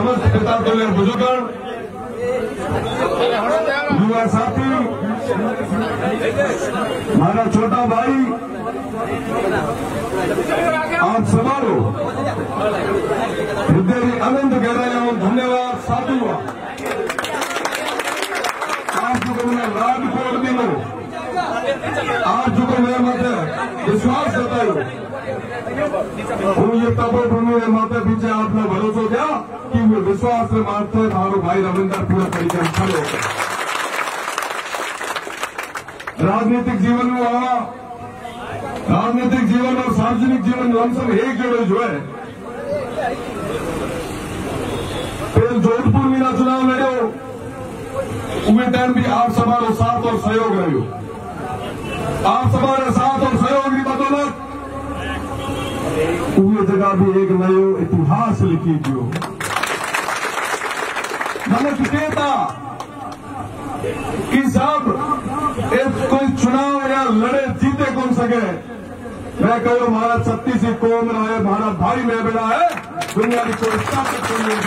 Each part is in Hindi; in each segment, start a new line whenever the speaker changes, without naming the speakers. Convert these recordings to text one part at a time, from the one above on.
समस्त पिता तुल्य बुजुर्गण, युवा साथी हमारा छोटा भाई, आप सवालो। हृदय आनंद हूँ धन्यवाद साधु हुआ आप जो मैंने राजकोट दिनो आज जो मैं मत विश्वास बतायो હું ये તપોભૂમિ ને માથે પીછે આપનો ભરોસો થયા કે હું વિશ્વાસ ને માથે મારો ભાઈ રવિન્દર પૂરા તરીકે ખડો राजनीतिक जीवन में आ राजनीतिक जीवन और सार्वजनिक जीवन लमसम एक जोड़े जो है फिर जोधपुर मीना चुनाव लड़ो उहे टाइम भी आप समारो साथ और सहयोग रहो आप समारे उहे जगह भी एक नयो इतिहास लिखी गयो। મને कहता कि साहब, एक कोई चुनाव या लड़े जीते कौन सके? मैं कहो महाराज छत्तीस ही कौम रहा है महाराज भाई में बेड़ा है। दुनिया की कोई ताकत कोई नहीं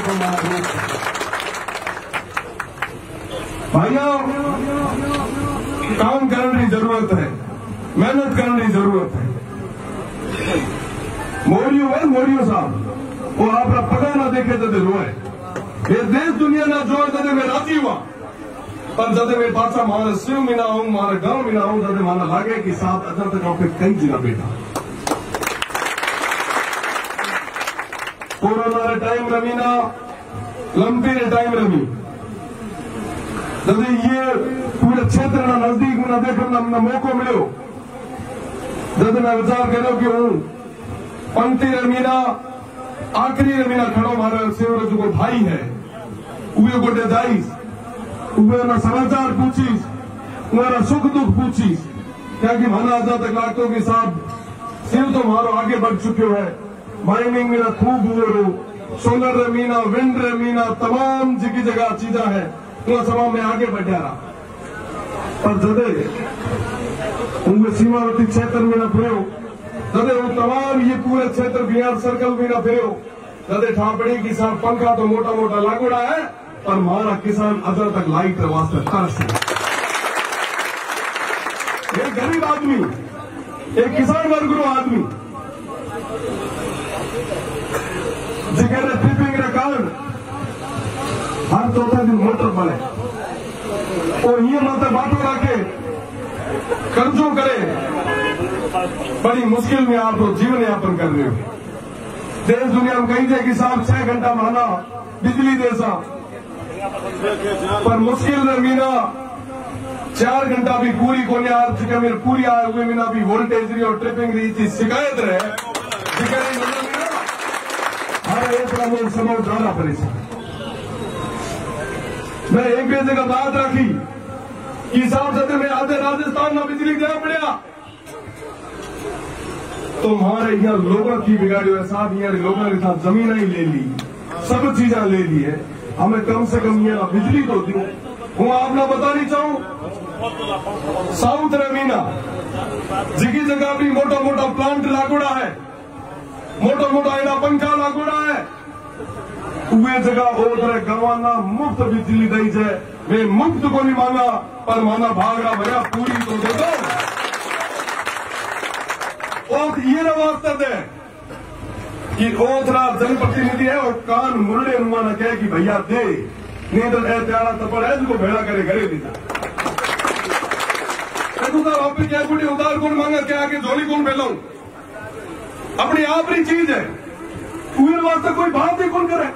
भाइयों, काम करने की ज़रूरत है, मेहनत करने की ज़रूरत है। मोरियो है, मोरियो साहब। वो आप पगा ना देखे तो रोए ये देश दुनिया ना जो है मैं राज़ी हुआ, पर जब मैं पासा मारे शिव मीना हूँ मारे गाँव मीना हूँ जब माना लागे कि साथ अदर तक आपके कई जिला बेटा। कोरोना रे टाइम रमीना लंबी रे टाइम रमी। जब ये पूरे क्षेत्र ना नज़दीक में ना देखने ना मौको मिलो। जब मैं विचार करो कि हूँ पंक्ति रमीना आखिरी रमीना खड़ो मारे शिवरज को भाई है उहे गोटे जाइस उहे ना समाचार पूछीस तुम्हारा सुख दुख पूछीस क्या कि मना आजा तक कि साहब शिव तो मारो, आगे बढ़ चुके है। माइनिंग मीना खूब हुए रो। सोलर रमीना विंड रमीना तमाम जगह जगह चीजा है। उन सभा में आगे बढ़ा। रहा पर जदे उनके सीमावर्ती क्षेत्र में न फिरो जदे वो तमाम ये पूरे क्षेत्र बिहार सर्कल में न फिरो जदे ठापड़ी की साहब पंखा तो मोटा मोटा लागोड़ा है, पर हमारा किसान अदर तक लाइट वास्ते तरस एक गरीब आदमी, एक किसान वर्ग रो आदमी, जिगरे ट्रिपिंग रे कारण हर चौथा दिन मोटर बने। और ये मात्र बातों रखे, कर्जों करे बड़ी मुश्किल में आप लोग जीवन यापन कर रहे हो। देश दुनिया में कहीं जाए कि साहब छह घंटा माना बिजली देसा पर मुश्किल मीना, चार घंटा भी पूरी कोने आ चुके मेरे पूरी आए हुए मीना भी वोल्टेज रही और ट्रिपिंग रही थी, शिकायत रहे। हर एक लोग समय ज़्यादा परेशान मैं एक भी का बात रखी कि साहब जब मैं आधे राजस्थान में बिजली देना पड़ा तो हमारे यहाँ लोगों की बिगाड़ी है। साहब यहाँ लोगों के साथ ज़मीन ही ले ली। सब चीज़ें ले ली है। हमें कम से कम यहाँ बिजली तो दी। हूँ आपने बतानी चाहूँ? साउथ रमीना। जिगी जगह भी मोटा मोटा प्लांट लागोड़ा है। मोटा मोटा एना पंखा लागोड़ा है। उहे जगह ओतरे गवाना मुफ़्त बिजली दई जाए। वे मुफ़्त को नहीं माना, पर माना भागरा भैया पूरी तो दे ओंख, ये ना दे कि ओथरा जनप्रतिनिधि है और कान मुरड़े नुमाना कहे कि भैया दे, नहीं तो त्याड़ा तपड़ है जिसको भेड़ा करे घरे देना वापिस क्या कुटी उदार कौन मांगा? क्या आगे जोली कौन फैलाऊ? अपनी आप ही चीज़ है पूरे वास्ते कोई बात नहीं कौन करे?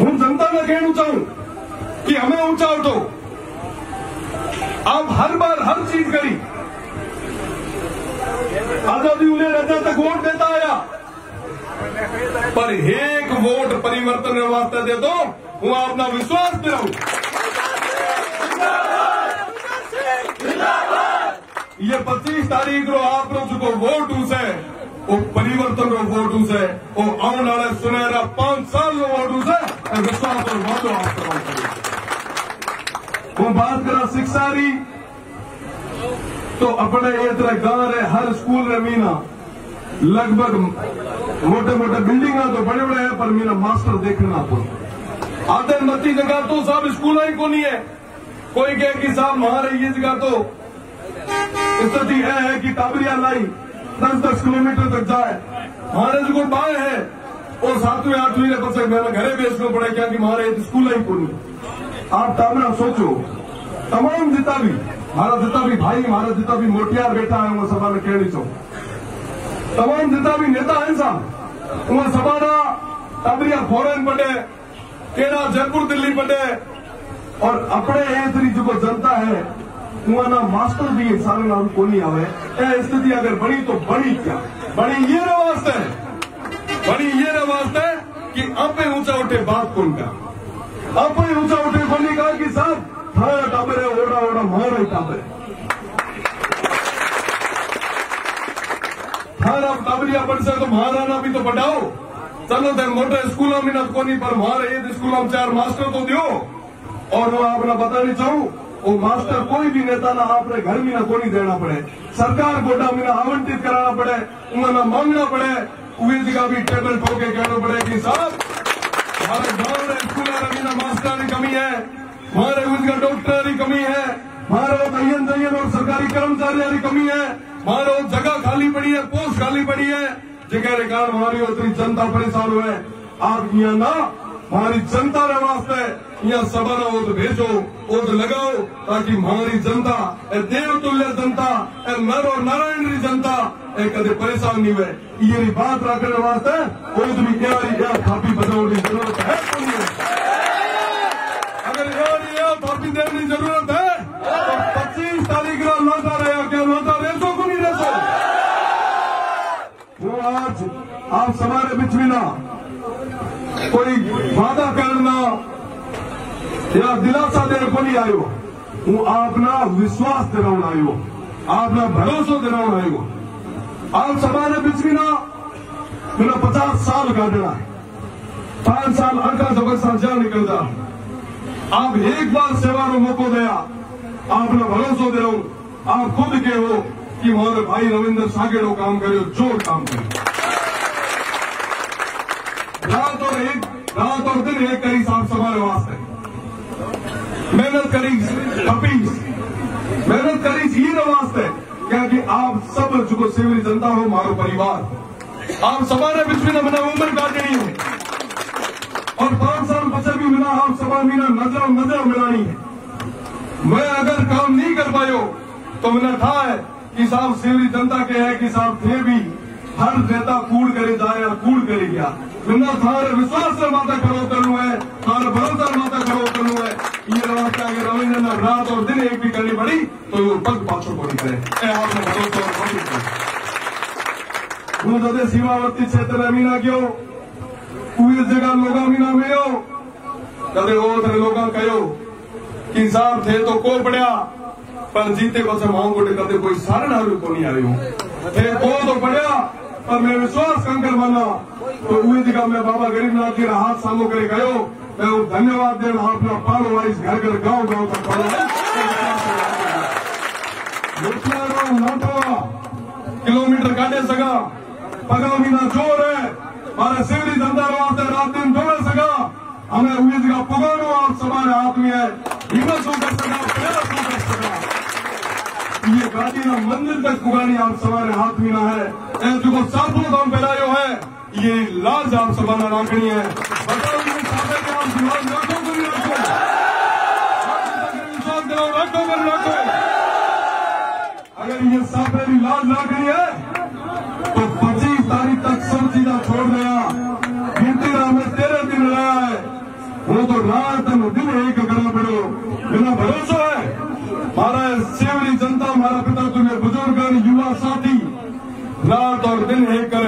हूँ जनता ने कहना चाहूँ कि हमें ऊँचा उठो। आप हर बार हर चीज़ करी। आज़ादी उन्हें रजा तक वोट देता आया। पर एक वोट परिवर्तन वास्ते दे दो, वो अपना विश्वास दिलाऊ। ये पच्चीस तारीख रो आप जो वोट उसे वो परिवर्तन रो वोट उसे वो आने वाले सुनहरा पाँच साल रो वोट उसे विश्वास रो वोट आप बात करा शिक्षा रही तो अपने एतरे गाँव रे हर स्कूल रे मीना। लगभग मोटे मोटे बिल्डिंग तो बड़े बड़े हैं, पर मीना मास्टर देखना को आधे मती जगह तो साहब स्कूल ही को नहीं है। कोई कहे कि साहब हमारे ये जगह तो। स्थिति यह है कि टाबरिया लाई दस दस किलोमीटर तक जाए। हमारे जो बाएँ है। और सातवें, आठवीं ने बच्चे मैंने घरे बेचना पड़े क्या कि हमारे स्कूल ही को नहीं। आप टाबरा सोचो। तमाम जिता भी हमारा जिता भी भाई हमारा जितना भी मोटियार बैठा है वो सभा में कहनी चाहूँ तमाम जिता भी नेता है साहब वो सभा टाबरिया फॉरन पड़े केड़ा जयपुर, दिल्ली पड़े और अपने एतरी जो जनता है उन्होंने मास्टर भी सारे नाम को नहीं आवे। ए स्थिति अगर बनी तो बनी क्या? बनी ये वास्ते, बनी ये वास्ते कि आपे ऊँचा उठे बात कौन का आपे ऊँचा उठे बनी कहा कि साहब थारा टाबर है ओड़ा ओड़ा मोर है टाबर थारा टाबरिया पड़ से तो महाराणा भी तो बढ़ाओ चलो तो मोटे स्कूलों में ना कोनी पर हमारे ये स्कूलों में चार मास्टर तो दियो। और वो आपने बतानी चाहूँ वो मास्टर कोई भी नेता ना आपने घर में ना कोनी देना पड़े। सरकार गोटा में ना आवंटित कराना पड़े, उन्हें ना मांगना पड़े। उस जगह भी टेबल ठोके कहना पड़े कि साहब, हमारे गाँव में स्कूल में मास्टर की कमी है। हमारे उसका डॉक्टर की कमी है। हमारे दयन दयन और सरकारी कर्मचारियों की कमी है। हमारे जगह खाली पड़ी है, पोस्ट खाली पड़ी है। जगह कारण हमारी उतनी जनता परेशान हुए। आप यहाँ ना, हमारी जनता के वास्ते यहाँ सभा ना वो तो भेजो वो तो लगाओ, ताकि हमारी जनता देवतुल्य जनता नर और नारायण री जनता, ए परेशान नहीं हुए। ये बात रखने वास्ते वो तो भी क्या थापी बजाने की ज़रूरत है। थापी देने की ज़रूरत है। तो पच्चीस तारीख का लौटा रहे क्या? लौटा रेसो को नहीं वो आज आप समारे बीच में ना, कोई वादा करना या दिलासा देने को नहीं आयो वो आपना विश्वास दिलावन आयो आपना भरोसा दिलावन आयो आप समारे बीच में ना, मेरा पचास साल काटना पाँच साल अड़का जबर साल जा निकलता आप एक बार सेवा नो मौको दिया। आपने भरोसा दे आप खुद के हो कि हमारे भाई रविंद्र सागेड़ो काम करो, ज़ोर काम करो। रात और एक, रात और दिन एक करी साफ़ सफ़ाई वास्ते। मेहनत करी कपीस मेहनत करी ये वास्ते। क्या कि आप सब जो सेवरी जनता हो, मारो परिवार। आप सवारे बीच में मैंने उम्र काटनी है। और पाँच साल महीना और सवा नज़र नज़र मिलानी है। मैं अगर काम नहीं कर पायो तो मैंने था है कि साहब सिवरी जनता के है कि साहब थे भी हर नेता कूड़ करे जाए और कूड़ करे गया। मैंने था विश्वास से माता करो करूँ है हर भरोसा माता करो करूँ है। ये रास्ते अगर रविंद्र ने रात और दिन एक भी करनी पड़ी तो ये पग पाछो को निकले। आपने भरोसा तो सीमावर्ती क्षेत्र में मीना क्यों? कोई जगह लोग मीना मिलो कदे और लोगा कहो कि साहब थे तो को पड़िया पर जीते बस मांग गोटे कदे कोई सारण हारू को नहीं आयो थे को तो पड़िया पर मैं विश्वास कंकर माना तो उही जगह मैं बाबा गरीबनाथ जी हाथ सामो करे गयो मैं वो धन्यवाद देना अपना पालो वाइस घर घर गाँव गाँव तक पालो नोटवा, किलोमीटर काटे सका पगा मीना ज़ोर है, मारे सिवरी धंधा रात दिन दौड़ सका, हमें उम्मीद का पगानो आप सवारे हाथ में है हिम्मत हो कर सका प्रयास हो कर सका ये गाड़ी ना मंदिर तक पुगानी आप सवारे हाथ में ना है। ए जो साफो दाम फैलायो है, ये लाज आप सवाना राखनी है। कर अगर ये साफे की लाज राखनी है तो पच्चीस तारीख तक सब चीजा छोड़ दिया गिनती में तेरह दिन रहा है। वो तो रात दिन एक करना बिना भरोसा है हमारा सेवरी जनता हमारा पिता तुम्हें बुज़ुर्ग युवा साथी रात और दिन एक कर